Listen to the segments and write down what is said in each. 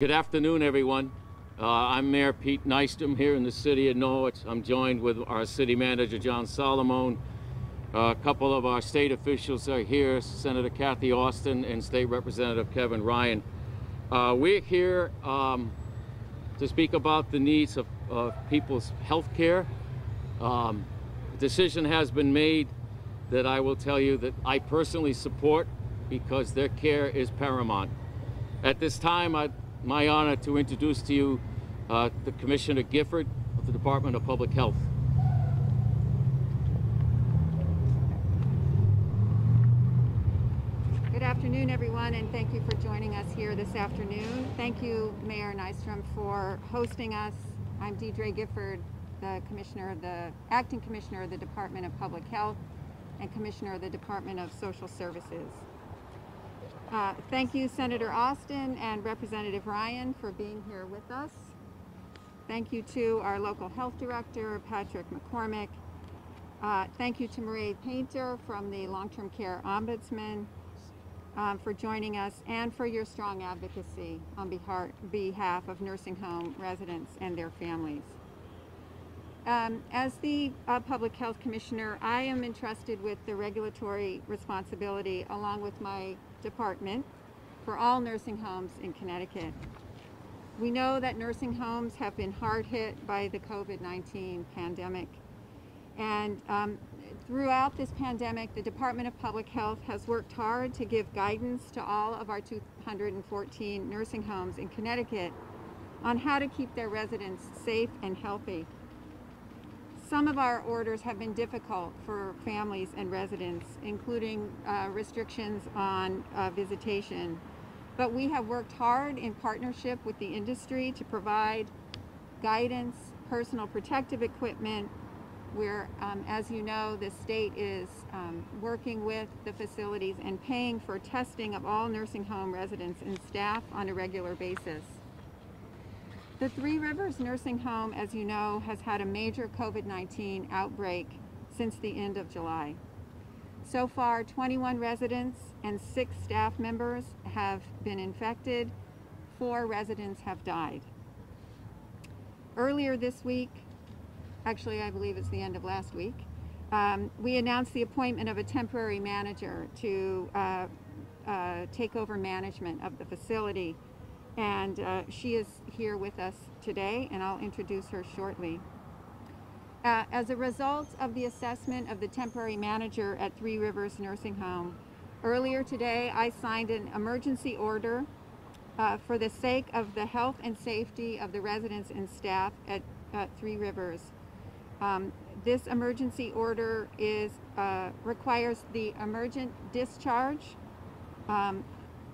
Good afternoon, everyone. Uh, I'm Mayor Pete Nystrom here in the city of Norwich. I'm joined with our city manager, John Salomone. Uh, a couple of our state officials are here, Senator Cathy Osten and State Representative Kevin Ryan. Uh, we're here um, to speak about the needs of, of people's health care. Um, a decision has been made that I will tell you that I personally support because their care is paramount. At this time, I'd my honor to introduce to you uh, the Commissioner Gifford of the Department of Public Health. Good afternoon, everyone, and thank you for joining us here this afternoon. Thank you, Mayor Nystrom, for hosting us. I'm Deidre Gifford, the Commissioner of the Acting Commissioner of the Department of Public Health and Commissioner of the Department of Social Services. Uh, thank you, Senator Osten and Representative Ryan, for being here with us. Thank you to our local health director, Patrick McCormack. Uh, thank you to Mairead Painter from the Long-Term Care Ombudsman um, for joining us and for your strong advocacy on behalf of nursing home residents and their families. Um, as the uh, Public Health Commissioner, I am entrusted with the regulatory responsibility along with my department for all nursing homes in Connecticut. We know that nursing homes have been hard hit by the COVID-19 pandemic. And um, throughout this pandemic, the Department of Public Health has worked hard to give guidance to all of our 214 nursing homes in Connecticut on how to keep their residents safe and healthy. Some of our orders have been difficult for families and residents, including uh, restrictions on uh, visitation. But we have worked hard in partnership with the industry to provide guidance, personal protective equipment, where, um, as you know, the state is um, working with the facilities and paying for testing of all nursing home residents and staff on a regular basis. The Three Rivers Nursing Home, as you know, has had a major COVID-19 outbreak since the end of July. So far, 21 residents and six staff members have been infected. Four residents have died. Earlier this week, actually I believe it's the end of last week, um, we announced the appointment of a temporary manager to uh, uh, take over management of the facility and uh, she is here with us today and I'll introduce her shortly. Uh, as a result of the assessment of the temporary manager at Three Rivers Nursing Home, earlier today I signed an emergency order uh, for the sake of the health and safety of the residents and staff at, Three Rivers. Um, this emergency order is uh, requires the emergent discharge um,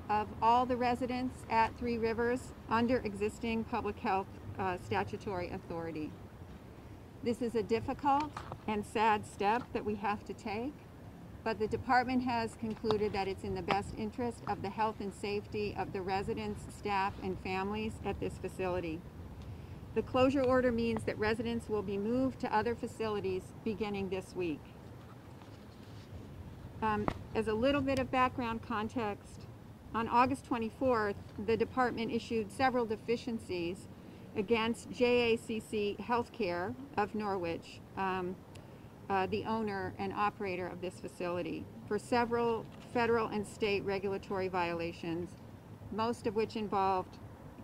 of all the residents at Three Rivers under existing public health uh, statutory authority. This is a difficult and sad step that we have to take, but the department has concluded that it's in the best interest of the health and safety of the residents, staff, and families at this facility. The closure order means that residents will be moved to other facilities beginning this week. Um, as a little bit of background context, on August 24th, the department issued several deficiencies against JACC Healthcare of Norwich, um, uh, the owner and operator of this facility, for several federal and state regulatory violations, most of which involved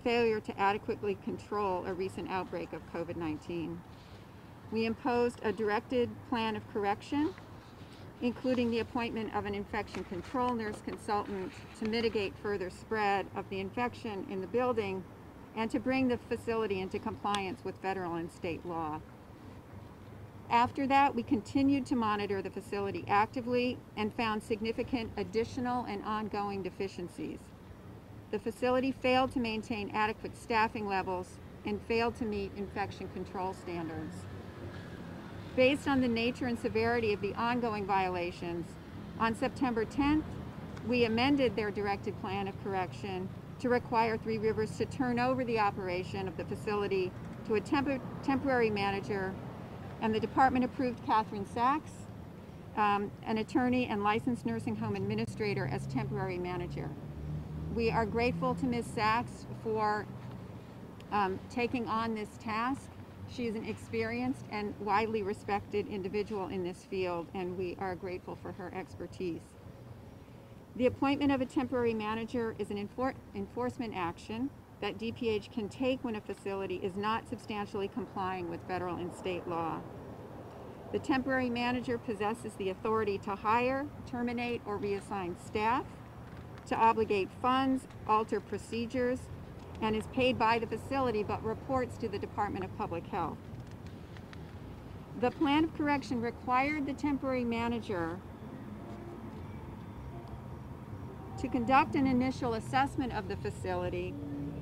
failure to adequately control a recent outbreak of COVID-19. We imposed a directed plan of correction including the appointment of an infection control nurse consultant to mitigate further spread of the infection in the building and to bring the facility into compliance with federal and state law. After that, we continued to monitor the facility actively and found significant additional and ongoing deficiencies. The facility failed to maintain adequate staffing levels and failed to meet infection control standards. Based on the nature and severity of the ongoing violations, on September 10th, we amended their directed plan of correction to require Three Rivers to turn over the operation of the facility to a temp temporary manager, and the department approved Catherine Sachs, um, an attorney and licensed nursing home administrator as temporary manager. We are grateful to Ms. Sachs for um, taking on this task. She is an experienced and widely respected individual in this field, and we are grateful for her expertise. The appointment of a temporary manager is an enfor enforcement action that DPH can take when a facility is not substantially complying with federal and state law. The temporary manager possesses the authority to hire, terminate, or reassign staff, to obligate funds, alter procedures, and is paid by the facility but reports to the Department of Public Health. The plan of correction required the temporary manager to conduct an initial assessment of the facility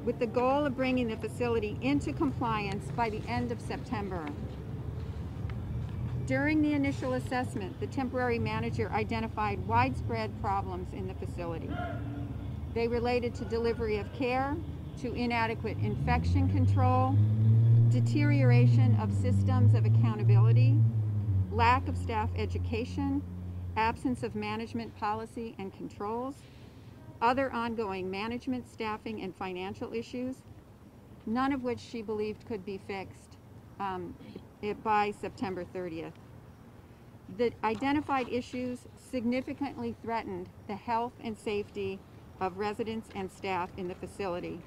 with the goal of bringing the facility into compliance by the end of September. During the initial assessment, the temporary manager identified widespread problems in the facility. They related to delivery of care, to inadequate infection control, deterioration of systems of accountability, lack of staff education, absence of management policy and controls, other ongoing management, staffing, and financial issues, none of which she believed could be fixed um, by September 30th. The identified issues significantly threatened the health and safety of residents and staff in the facility.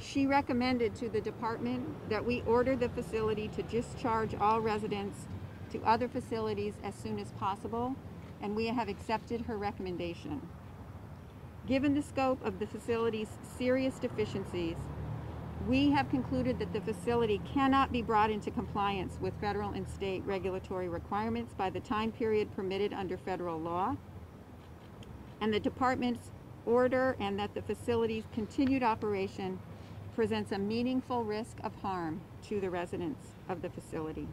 She recommended to the department that we order the facility to discharge all residents to other facilities as soon as possible, and we have accepted her recommendation. Given the scope of the facility's serious deficiencies, we have concluded that the facility cannot be brought into compliance with federal and state regulatory requirements by the time period permitted under federal law, and the department's order and that the facility's continued operation presents a meaningful risk of harm to the residents of the facility.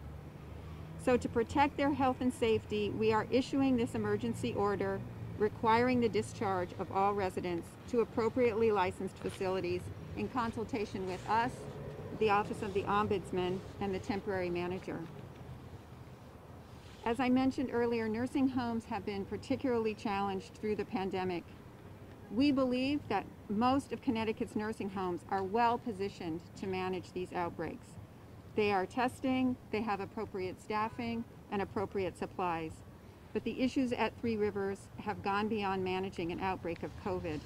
So to protect their health and safety, we are issuing this emergency order requiring the discharge of all residents to appropriately licensed facilities in consultation with us, the Office of the Ombudsman, and the temporary manager. As I mentioned earlier, nursing homes have been particularly challenged through the pandemic. We believe that most of Connecticut's nursing homes are well positioned to manage these outbreaks. They are testing, they have appropriate staffing, and appropriate supplies. But the issues at Three Rivers have gone beyond managing an outbreak of COVID.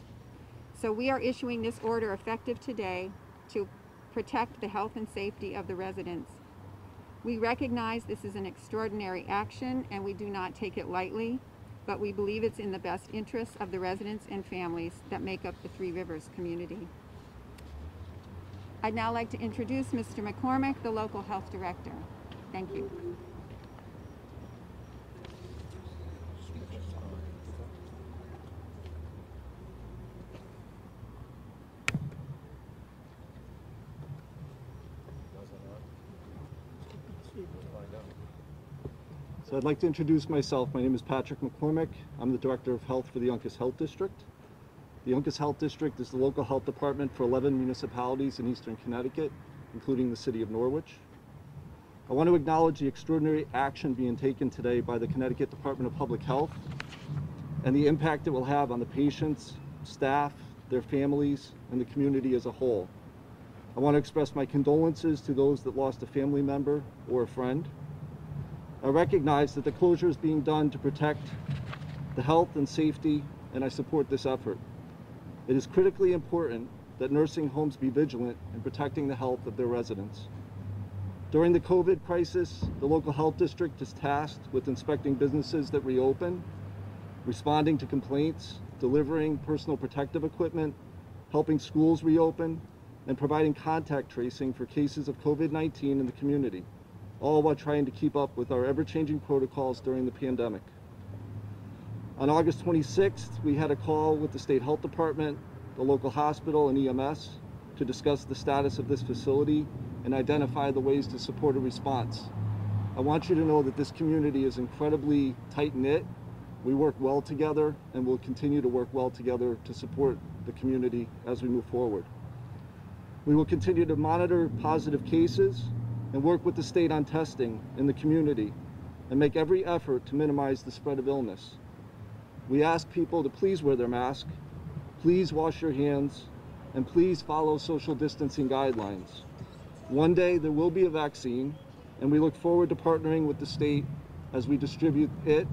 So we are issuing this order effective today to protect the health and safety of the residents. We recognize this is an extraordinary action and we do not take it lightly, but we believe it's in the best interests of the residents and families that make up the Three Rivers community. I'd now like to introduce Mr. McCormack, the local health director. Thank you. So I'd like to introduce myself. My name is Patrick McCormack. I'm the Director of Health for the Uncas Health District. The Uncas Health District is the local health department for 11 municipalities in eastern Connecticut, including the city of Norwich. I want to acknowledge the extraordinary action being taken today by the Connecticut Department of Public Health and the impact it will have on the patients, staff, their families, and the community as a whole. I want to express my condolences to those that lost a family member or a friend. I recognize that the closure is being done to protect the health and safety, and I support this effort. It is critically important that nursing homes be vigilant in protecting the health of their residents. During the COVID crisis, the local health district is tasked with inspecting businesses that reopen, responding to complaints, delivering personal protective equipment, helping schools reopen, and providing contact tracing for cases of COVID-19 in the community all while trying to keep up with our ever-changing protocols during the pandemic. On August 26th, we had a call with the State Health Department, the local hospital, and EMS to discuss the status of this facility and identify the ways to support a response. I want you to know that this community is incredibly tight-knit. We work well together and will continue to work well together to support the community as we move forward. We will continue to monitor positive cases and work with the state on testing in the community and make every effort to minimize the spread of illness. We ask people to please wear their mask, Please wash your hands and please follow social distancing guidelines. One day there will be a vaccine, and we look forward to partnering with the state as we distribute it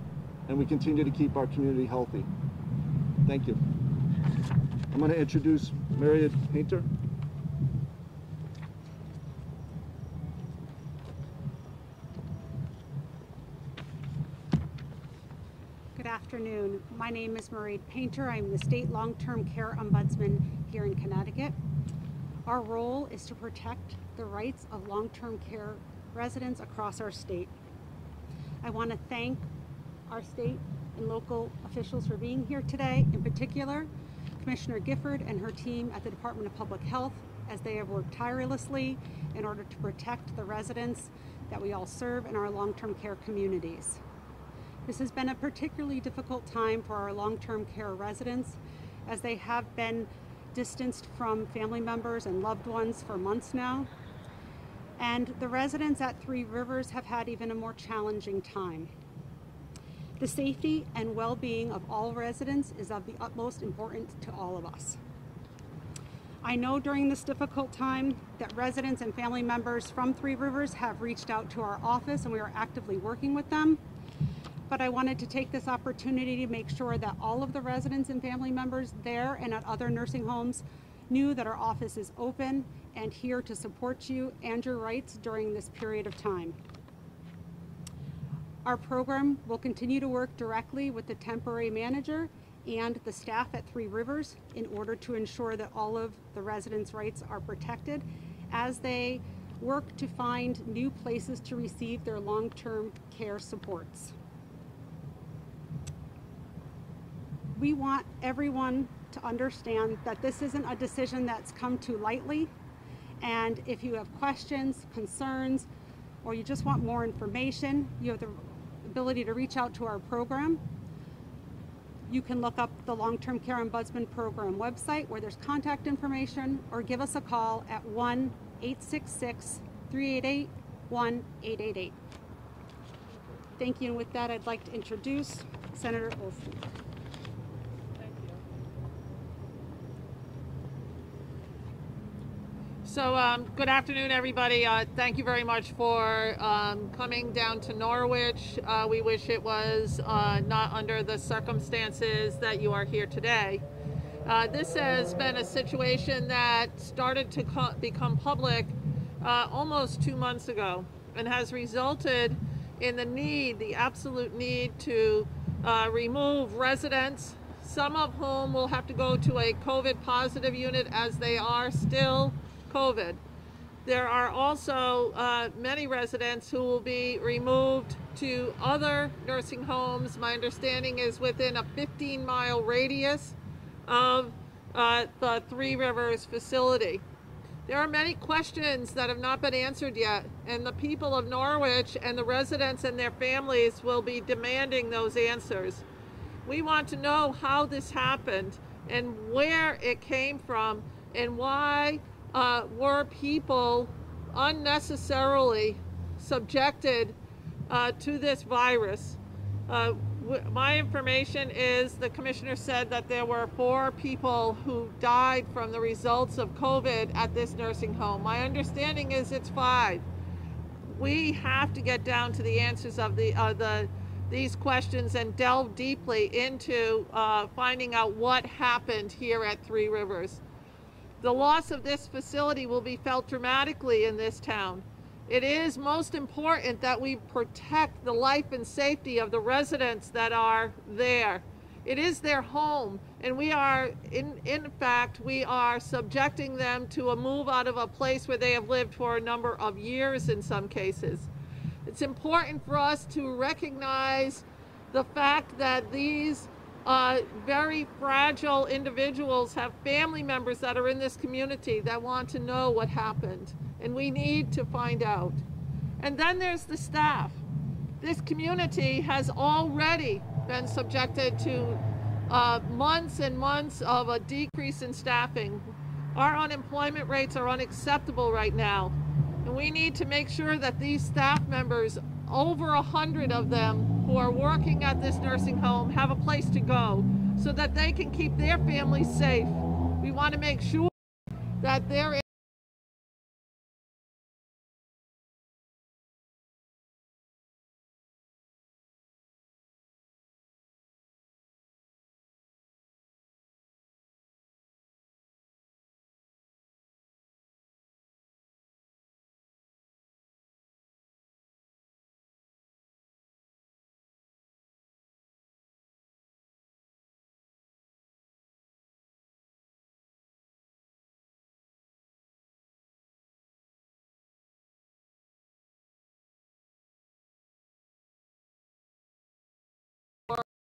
and we continue to keep our community healthy. Thank you. I'm going to introduce Mairead Painter. Good afternoon. My name is Mairead Painter. I'm the State Long-Term Care Ombudsman here in Connecticut. Our role is to protect the rights of long-term care residents across our state. I want to thank our state and local officials for being here today, in particular Commissioner Gifford and her team at the Department of Public Health as they have worked tirelessly in order to protect the residents that we all serve in our long-term care communities. This has been a particularly difficult time for our long-term care residents as they have been distanced from family members and loved ones for months now. And the residents at Three Rivers have had even a more challenging time. The safety and well-being of all residents is of the utmost importance to all of us. I know during this difficult time that residents and family members from Three Rivers have reached out to our office and we are actively working with them. But I wanted to take this opportunity to make sure that all of the residents and family members there and at other nursing homes knew that our office is open and here to support you and your rights during this period of time. Our program will continue to work directly with the temporary manager and the staff at Three Rivers in order to ensure that all of the residents' rights are protected as they work to find new places to receive their long-term care supports. We want everyone to understand that this isn't a decision that's come too lightly. And if you have questions, concerns, or you just want more information, you have the ability to reach out to our program. You can look up the Long-Term Care Ombudsman Program website where there's contact information or give us a call at 1 866 388 1888. Thank you. And with that, I'd like to introduce Senator Osten. So, um, good afternoon, everybody. Uh, thank you very much for um, coming down to Norwich. Uh, we wish it was uh, not under the circumstances that you are here today. Uh, this has been a situation that started to co- become public uh, almost two months ago and has resulted in the need, the absolute need to uh, remove residents, some of whom will have to go to a COVID positive unit as they are still COVID. There are also uh, many residents who will be removed to other nursing homes. My understanding is within a 15 mile radius of uh, the Three Rivers facility. There are many questions that have not been answered yet, and the people of Norwich and the residents and their families will be demanding those answers. We want to know how this happened and where it came from and why uh, were people unnecessarily subjected uh, to this virus. Uh, my information is the commissioner said that there were four people who died from the results of COVID at this nursing home. My understanding is it's five. We have to get down to the answers of the uh, the these questions and delve deeply into uh, finding out what happened here at Three Rivers. The loss of this facility will be felt dramatically in this town. It is most important that we protect the life and safety of the residents that are there. It is their home, and we are, in, in fact, we are subjecting them to a move out of a place where they have lived for a number of years in some cases. It's important for us to recognize the fact that these uh, very fragile individuals have family members that are in this community that want to know what happened, and we need to find out. And then there's the staff. This community has already been subjected to uh, months and months of a decrease in staffing. Our unemployment rates are unacceptable right now, and we need to make sure that these staff members, over a hundred of them, who are working at this nursing home have a place to go so that they can keep their families safe. We want to make sure that they're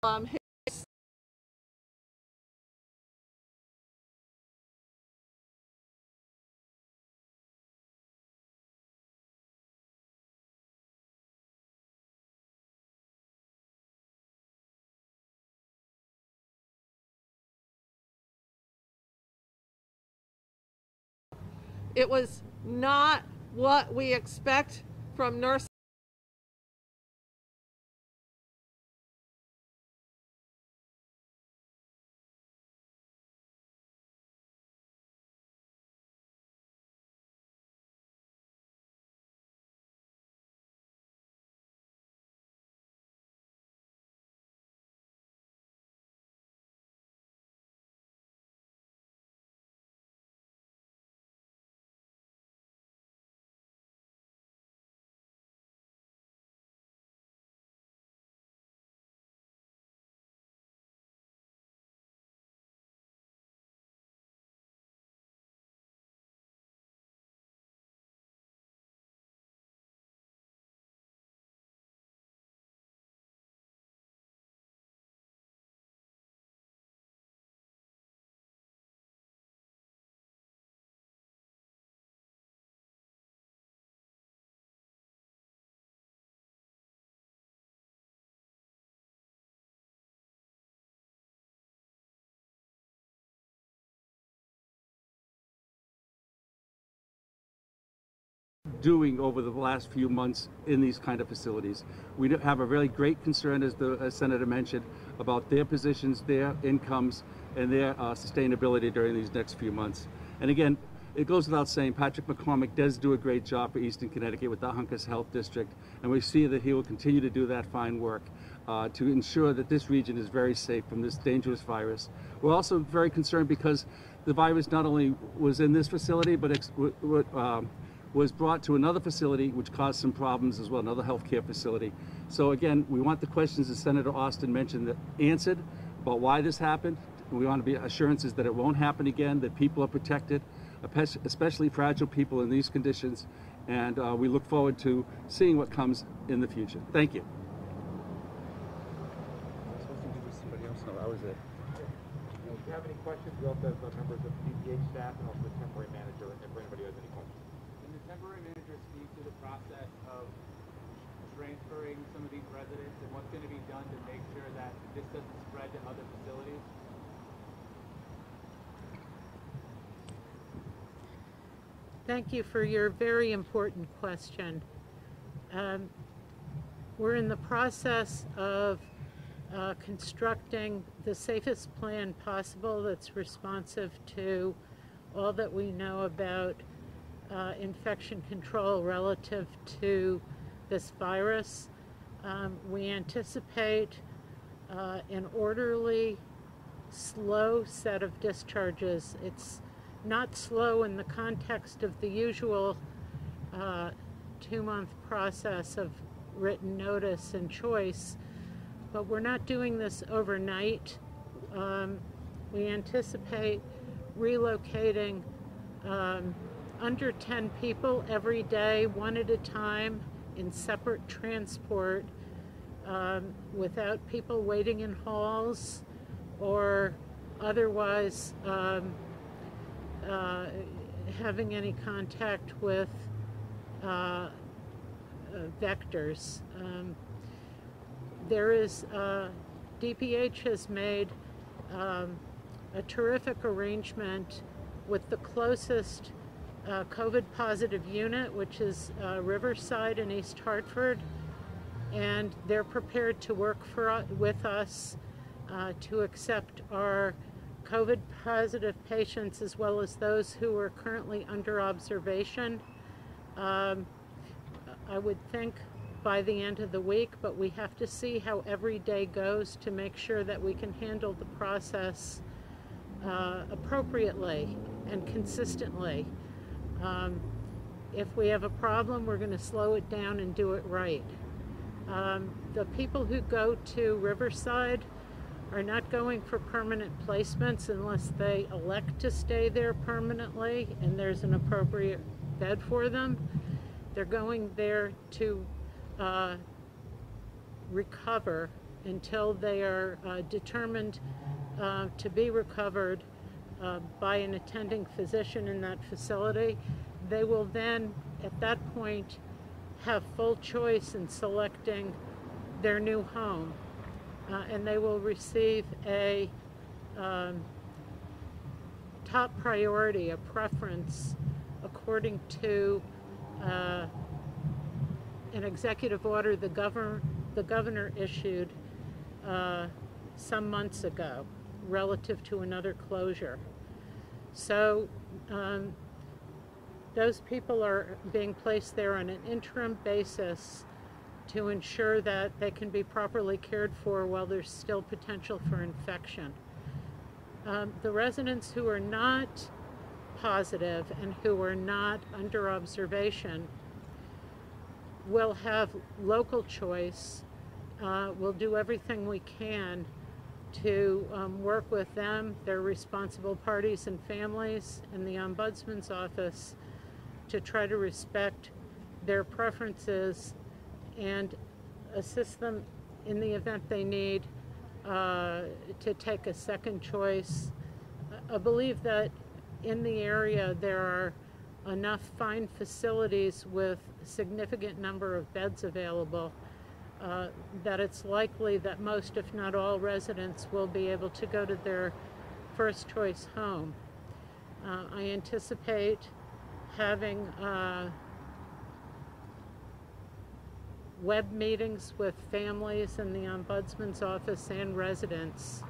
um, it was not what we expect from nurses. Doing over the last few months in these kind of facilities. We have a really great concern, as the as Senator mentioned, about their positions, their incomes, and their uh, sustainability during these next few months. And again, it goes without saying, Patrick McCormack does do a great job for Eastern Connecticut with the Uncas Health District, and we see that he will continue to do that fine work uh, to ensure that this region is very safe from this dangerous virus. We're also very concerned because the virus not only was in this facility, but um, was brought to another facility which caused some problems as well, another healthcare facility. So again, we want the questions that Senator Osten mentioned that answered about why this happened. We want to be assurances that it won't happen again, that people are protected, especially fragile people in these conditions. And uh, we look forward to seeing what comes in the future. Thank you. If you have any questions, we also have members of DPH staff and also the temporary manager, if anybody has any questions. Can the temporary manager speak to the process of transferring some of these residents and what's going to be done to make sure that this doesn't spread to other facilities? Thank you for your very important question. Um, we're in the process of uh, constructing the safest plan possible that's responsive to all that we know about uh, infection control relative to this virus. Um, we anticipate uh, an orderly, slow set of discharges. It's not slow in the context of the usual uh, two month process of written notice and choice, but we're not doing this overnight. Um, we anticipate relocating um, under 10 people every day, one at a time, in separate transport, um, without people waiting in halls or otherwise um, uh, having any contact with uh, uh, vectors. Um, there is, uh, DPH has made um, a terrific arrangement with the closest uh, COVID positive unit, which is uh, Riverside in East Hartford, and they're prepared to work for, with us uh, to accept our COVID positive patients as well as those who are currently under observation. Um, I would think by the end of the week, but we have to see how every day goes to make sure that we can handle the process uh, appropriately and consistently. Um, if we have a problem, we're going to slow it down and do it right. Um, the people who go to Riverside are not going for permanent placements unless they elect to stay there permanently and there's an appropriate bed for them. They're going there to uh, recover until they are uh, determined uh, to be recovered uh, by an attending physician in that facility. They will then, at that point, have full choice in selecting their new home. Uh, and they will receive a um, top priority, a preference, according to uh, an executive order the governor, the governor issued uh, some months ago relative to another closure. So um, those people are being placed there on an interim basis to ensure that they can be properly cared for while there's still potential for infection. Um, the residents who are not positive and who are not under observation will have local choice. Uh, we'll do everything we can to um, work with them, their responsible parties and families, and the Ombudsman's office to try to respect their preferences and assist them in the event they need uh, to take a second choice. I believe that in the area there are enough fine facilities with significant number of beds available uh, that it's likely that most, if not all, residents will be able to go to their first choice home. Uh, I anticipate having uh, web meetings with families in the Ombudsman's office and residents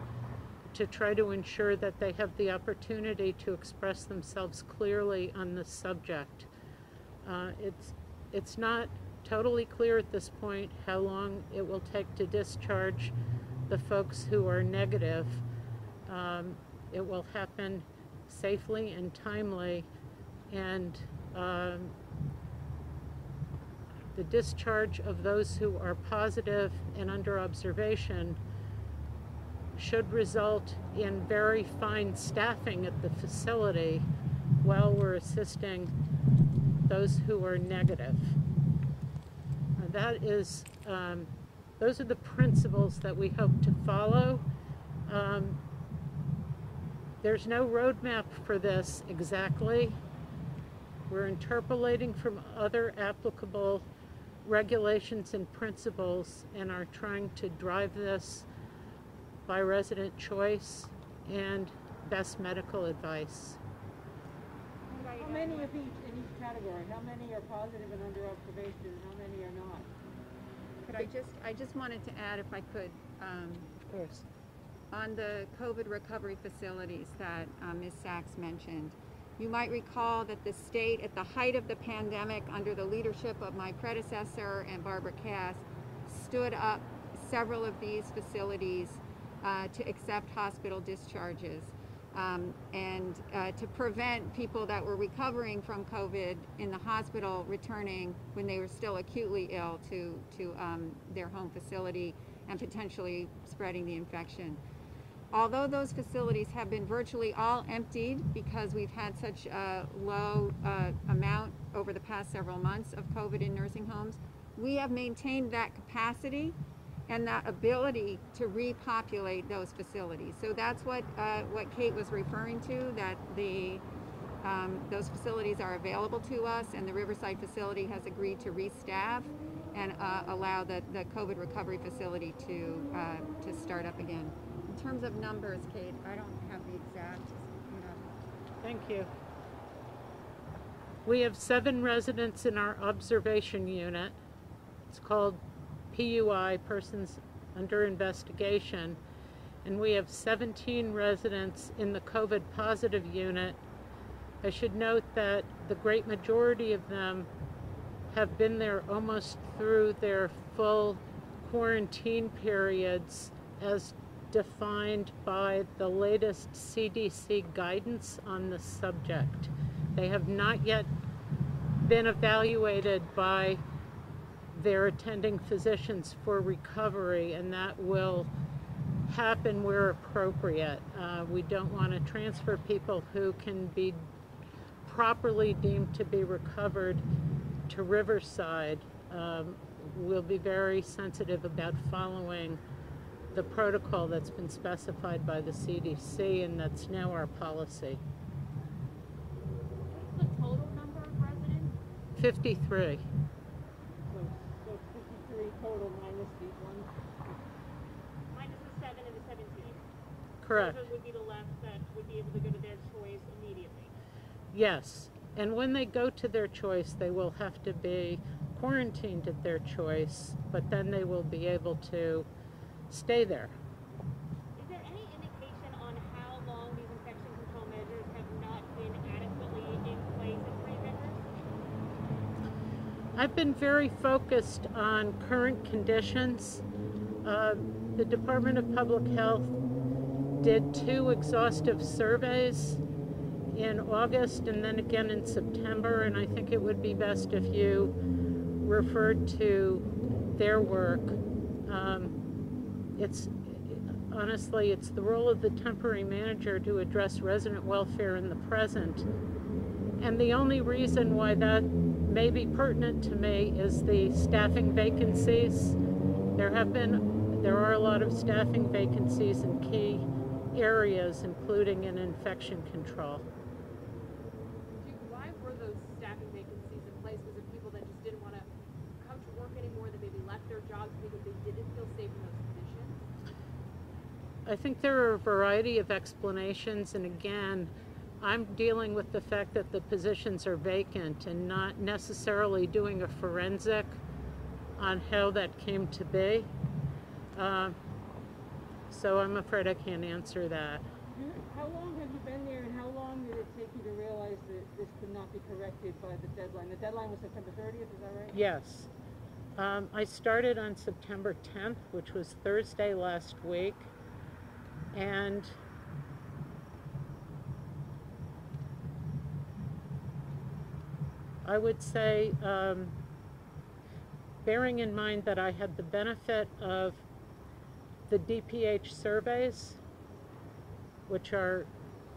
to try to ensure that they have the opportunity to express themselves clearly on this subject. Uh, it's, it's not totally clear at this point how long it will take to discharge the folks who are negative. Um, it will happen safely and timely and um, the discharge of those who are positive and under observation should result in very fine staffing at the facility while we're assisting those who are negative. That is, um, those are the principles that we hope to follow. Um, there's no roadmap for this exactly. We're interpolating from other applicable regulations and principles and are trying to drive this by resident choice and best medical advice. How many of each in each category? How many are positive and under observation and how many are not? Could I just, I just wanted to add, if I could, um, Of course. on the COVID recovery facilities that uh, Ms. Sachs mentioned. You might recall that the state, at the height of the pandemic, under the leadership of my predecessor and Barbara Cass, stood up several of these facilities uh, to accept hospital discharges. Um, and uh, to prevent people that were recovering from COVID in the hospital returning when they were still acutely ill to, to um, their home facility and potentially spreading the infection. Although those facilities have been virtually all emptied because we've had such a low uh, amount over the past several months of COVID in nursing homes, we have maintained that capacity and that ability to repopulate those facilities. So that's what uh, what Kate was referring to, that the um, those facilities are available to us and the Riverside facility has agreed to restaff and uh, allow the, the COVID recovery facility to, uh, to start up again. In terms of numbers, Kate, I don't have the exact. Thank you. We have seven residents in our observation unit. It's called PUI, Persons Under Investigation. and we have 17 residents in the COVID positive unit. I should note that the great majority of them have been there almost through their full quarantine periods as defined by the latest CDC guidance on the subject. They have not yet been evaluated by their attending physicians for recovery, and that will happen where appropriate. Uh, we don't want to transfer people who can be properly deemed to be recovered to Riverside. Um, we'll be very sensitive about following the protocol that's been specified by the CDC, and that's now our policy. The total number of residents? 53. So, so fifty-three total minus these ones? Minus the seven and the seventeen. Correct. Would be the left that would be able to go to their choice immediately. Yes. And when they go to their choice, they will have to be quarantined at their choice, but then they will be able to stay there. Is there any indication on how long these infection control measures have not been adequately in place in Rivers? I've been very focused on current conditions. Uh, the Department of Public Health did two exhaustive surveys in August and then again in September, and I think it would be best if you referred to their work. Um, it's honestly, it's the role of the temporary manager to address resident welfare in the present. And the only reason why that may be pertinent to me is the staffing vacancies. There have been, there are a lot of staffing vacancies in key areas, including in infection control. Why were those staffing vacancies in place? Was it people that just didn't want to come to work anymore, that maybe left their jobs because they didn't feel safe in those conditions? I think there are a variety of explanations, and again, I'm dealing with the fact that the positions are vacant and not necessarily doing a forensic on how that came to be. Uh, so I'm afraid I can't answer that. How long have you been there and how long did it take you to realize that this could not be corrected by the deadline? The deadline was September thirtieth, is that right? Yes. Um, I started on September 10th, which was Thursday last week, and I would say, um, bearing in mind that I had the benefit of the DPH surveys, which are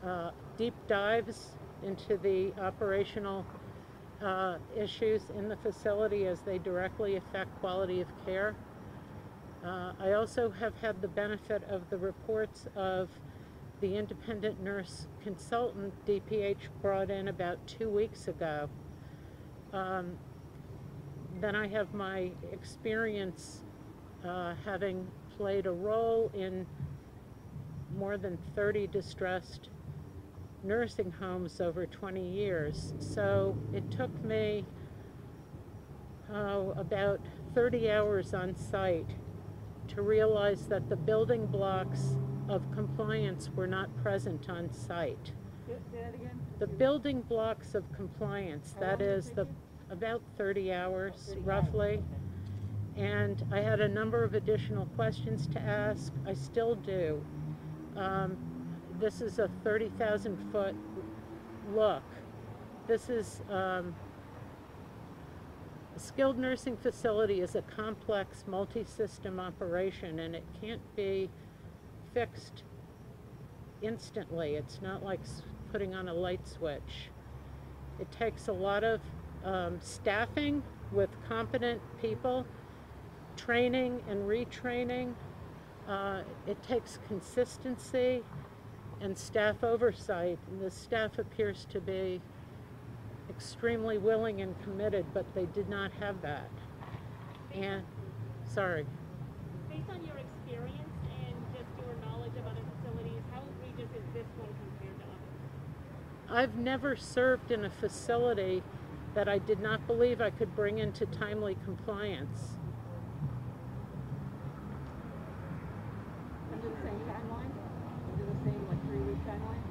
uh, deep dives into the operational uh, issues in the facility as they directly affect quality of care. Uh, I also have had the benefit of the reports of the independent nurse consultant DPH brought in about two weeks ago. Um, then I have my experience uh, having played a role in more than 30 distressed nursing homes over 20 years. So it took me oh, about 30 hours on site to realize that the building blocks of compliance were not present on site. Say say that again? The building blocks of compliance, that long did it is the, about 30 hours 30 hours, roughly. And I had a number of additional questions to ask. I still do. Um, this is a 30,000 foot look. This is, um, a skilled nursing facility is a complex multi-system operation and it can't be fixed instantly. It's not like putting on a light switch. It takes a lot of um, staffing with competent people, training and retraining. Uh, it takes consistency and staff oversight. And the staff appears to be extremely willing and committed, but they did not have that. And, sorry. Based on your experience and just your knowledge of other facilities, how egregious is this one compared to others? I've never served in a facility that I did not believe I could bring into timely compliance. Under the same timeline? timeline?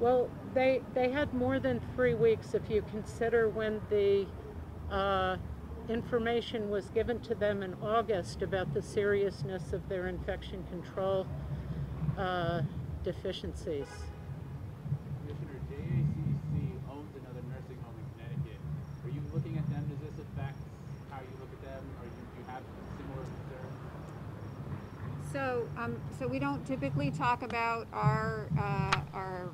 Well, they, they had more than three weeks if you consider when the uh, information was given to them in August about the seriousness of their infection control uh, deficiencies. Commissioner, JACC owns another nursing home in Connecticut. Are you looking at them? Does this affect how you look at them? Or you, do you have similar concerns? So, um, so we don't typically talk about our, uh, our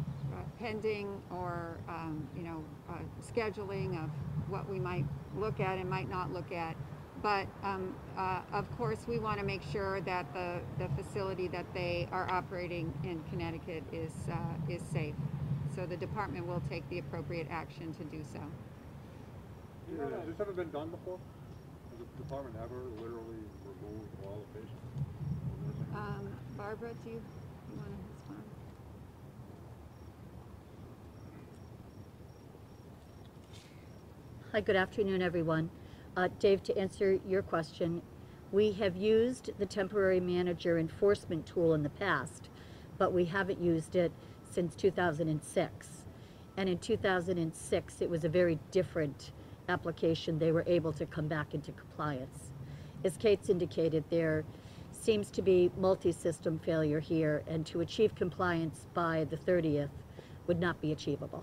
pending or, um, you know, uh, scheduling of what we might look at and might not look at. But, um, uh, of course, we want to make sure that the, the facility that they are operating in Connecticut is, uh, is safe. So the department will take the appropriate action to do so. Know, Has this ever been done before? Has the department ever literally removed all the patients? from nursing homes? Um, Barbara, do you, you want to Hi, good afternoon, everyone. Uh, Dave, to answer your question, we have used the temporary manager enforcement tool in the past, but we haven't used it since 2006. And in 2006, it was a very different application. They were able to come back into compliance. As Kate's indicated, there seems to be multi-system failure here, and to achieve compliance by the 30th would not be achievable.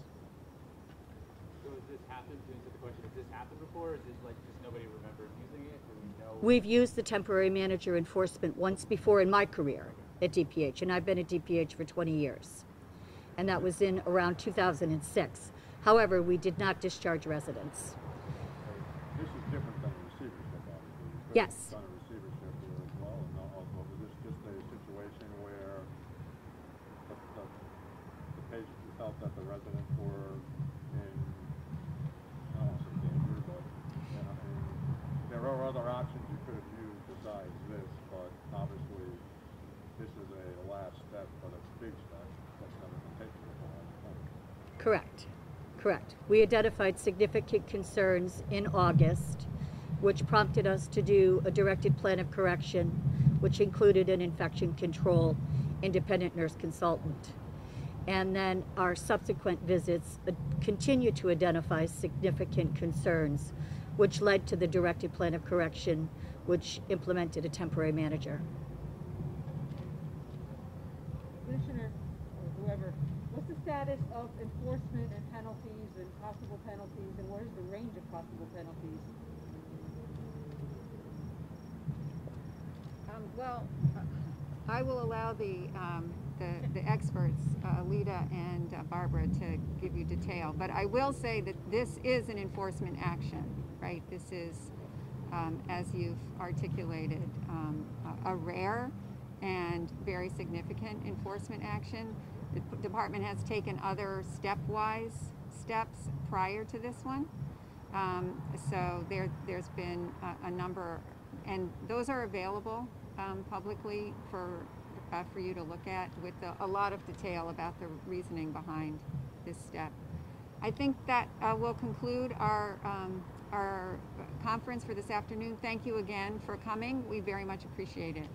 So has this happened, to answer the question, has this happened before? Or is this like just nobody remembers using it? Do we know? We've used the temporary manager enforcement once before in my career at DPH, and I've been at DPH for 20 years. And that was in around 2006. However, we did not discharge residents. This is different than a receivership, obviously. You've Yes. Done a receivership here as well, and also, was this just a situation where the, the, the patient felt that the residents were in, I don't want to say danger, but, you know, I mean, there are other options you could have used besides this, but obviously, this is a last step, but a big step that's. I think. Correct. Correct. We identified significant concerns in August, which prompted us to do a directed plan of correction, which included an infection control independent nurse consultant. And then our subsequent visits uh, continue to identify significant concerns, which led to the directed plan of correction, which implemented a temporary manager. Commissioner, or whoever, what's the status of enforcement and penalties and possible penalties, and what is the range of possible penalties? Um, well, uh, I will allow the, um, the, the experts, uh, Lita and uh, Barbara, to give you detail. But I will say that this is an enforcement action, right? This is, um, as you've articulated, um, a, rare and very significant enforcement action. The department has taken other stepwise steps prior to this one. Um, so there, there's been a, a number, and those are available um, publicly for, uh, for you to look at with a, a lot of detail about the reasoning behind this step. I think that uh, will conclude our, um, our conference for this afternoon. Thank you again for coming. We very much appreciate it.